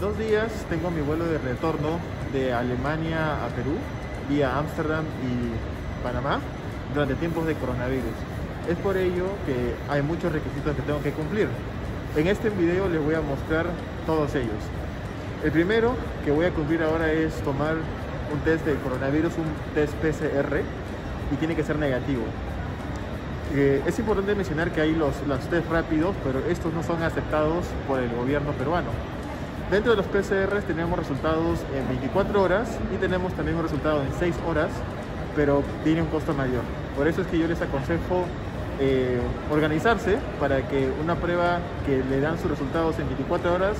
Dos días tengo mi vuelo de retorno de Alemania a Perú, vía Ámsterdam y Panamá, durante tiempos de coronavirus. Es por ello que hay muchos requisitos que tengo que cumplir. En este video les voy a mostrar todos ellos. El primero que voy a cumplir ahora es tomar un test de coronavirus, un test PCR, y tiene que ser negativo. Eh, es importante mencionar que hay los test rápidos, pero estos no son aceptados por el gobierno peruano. Dentro de los PCRs tenemos resultados en 24 horas y tenemos también un resultado en 6 horas, pero tiene un costo mayor. Por eso es que yo les aconsejo eh, organizarse para que una prueba que le dan sus resultados en 24 horas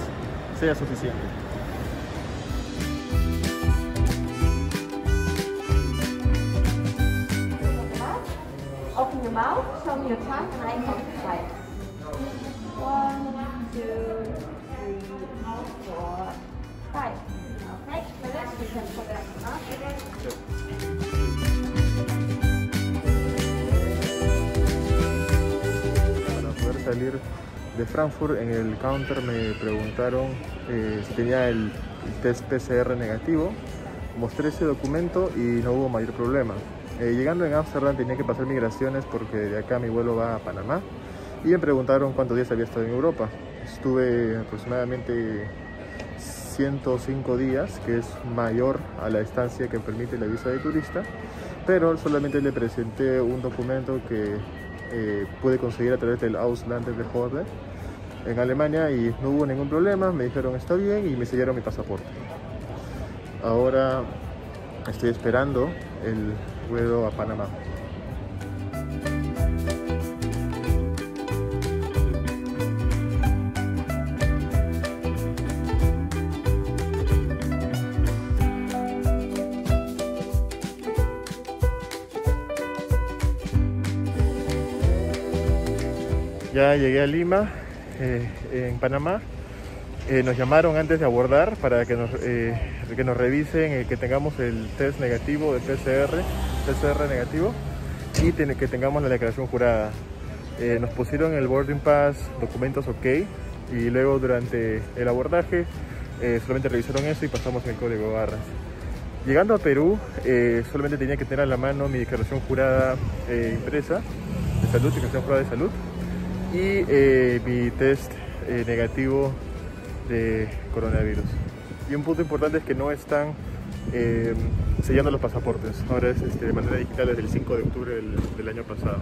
sea suficiente. Your tongue, and count. One, two, three, Para poder salir de Frankfurt, en el counter me preguntaron eh, si tenía el, test PCR negativo. Mostré ese documento y no hubo mayor problema. Eh, llegando en Ámsterdam tenía que pasar migraciones porque de acá mi vuelo va a Panamá. Y me preguntaron cuántos días había estado en Europa. Estuve aproximadamente 105 días, que es mayor a la estancia que permite la visa de turista, pero solamente le presenté un documento que eh, pude conseguir a través del Ausländer de Behörde en Alemania y no hubo ningún problema, me dijeron está bien y me sellaron mi pasaporte. Ahora estoy esperando el vuelo a Panamá. Ya llegué a Lima, eh, en Panamá. Eh, nos llamaron antes de abordar para que nos, eh, que nos revisen eh, que tengamos el test negativo de PCR, PCR negativo y ten- que tengamos la declaración jurada. Eh, nos pusieron el boarding pass, documentos ok y luego durante el abordaje eh, solamente revisaron eso y pasamos el código barras. Llegando a Perú, solamente tenía que tener a la mano mi declaración jurada impresa de salud, declaración jurada de salud y eh, mi test eh, negativo de coronavirus. Y un punto importante es que no están eh, sellando los pasaportes. Ahora es este, de manera digital desde el 5 de octubre del, del año pasado.